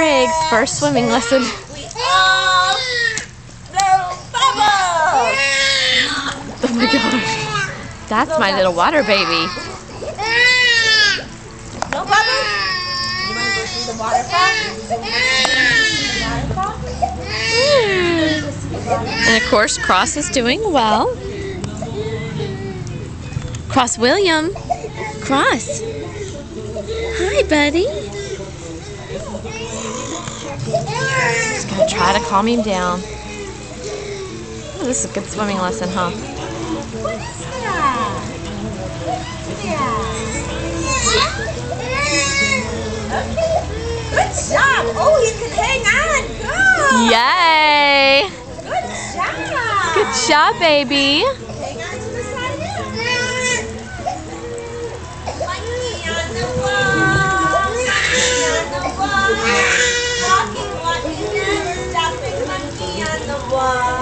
Briggs' first swimming lesson. Oh, my gosh. That's my little water baby. No bubbles? And of course, Cross is doing well. Cross William. Cross. Hi, buddy. Just gonna try to calm him down. Oh, this is a good swimming lesson, huh? What is that? Yeah. Okay. Good job. Oh, he can hang on. Good. Yay! Good job. Good job, baby. On